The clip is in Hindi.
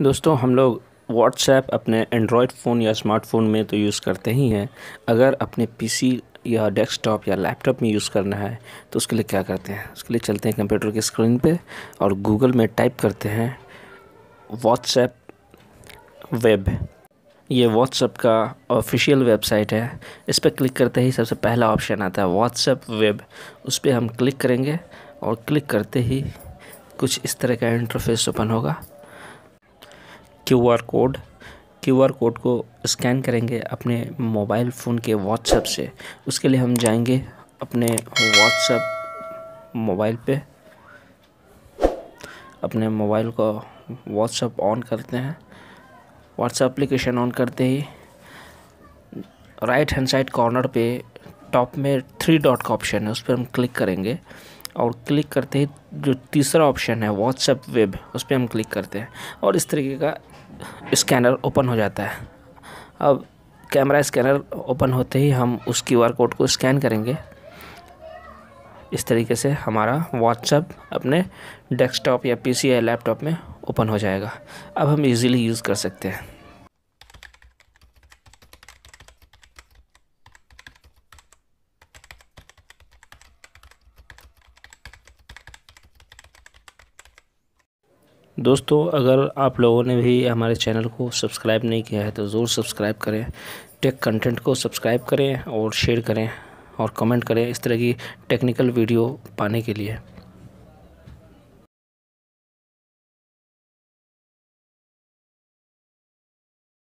दोस्तों, हम लोग व्हाट्सएप अपने एंड्रॉयड फ़ोन या स्मार्टफ़ोन में तो यूज़ करते ही हैं। अगर अपने पीसी या डेस्कटॉप या लैपटॉप में यूज़ करना है तो उसके लिए क्या करते हैं? उसके लिए चलते हैं कंप्यूटर की स्क्रीन पे और गूगल में टाइप करते हैं व्हाट्सएप वेब ये व्हाट्सएप का ऑफिशियल वेबसाइट है। इस पर क्लिक करते ही सबसे पहला ऑप्शन आता है व्हाट्सएप वेब उस पर हम क्लिक करेंगे और क्लिक करते ही कुछ इस तरह का इंटरफेस ओपन होगा। Q R code Q R code को स्कैन करेंगे अपने मोबाइल फ़ोन के व्हाट्सएप से। उसके लिए हम जाएँगे अपने व्हाट्सएप मोबाइल पे। अपने मोबाइल को व्हाट्सएप ऑन करते हैं। व्हाट्सएप एप्लीकेशन ऑन करते ही राइट हैंड साइड कॉर्नर पे टॉप में थ्री डॉट का ऑप्शन है, उस पर हम क्लिक करेंगे। और क्लिक करते ही जो तीसरा ऑप्शन है व्हाट्सएप वेब उस पर हम क्लिक करते हैं और इस तरीके का स्कैनर ओपन हो जाता है। अब कैमरा स्कैनर ओपन होते ही हम उस क्यू आर कोड को स्कैन करेंगे। इस तरीके से हमारा व्हाट्सएप अपने डेस्कटॉप या पीसी या लैपटॉप में ओपन हो जाएगा। अब हम इजीली यूज़ कर सकते हैं। दोस्तों, अगर आप लोगों ने भी हमारे चैनल को सब्सक्राइब नहीं किया है तो ज़रूर सब्सक्राइब करें, टेक कंटेंट को सब्सक्राइब करें और शेयर करें और कमेंट करें इस तरह की टेक्निकल वीडियो पाने के लिए।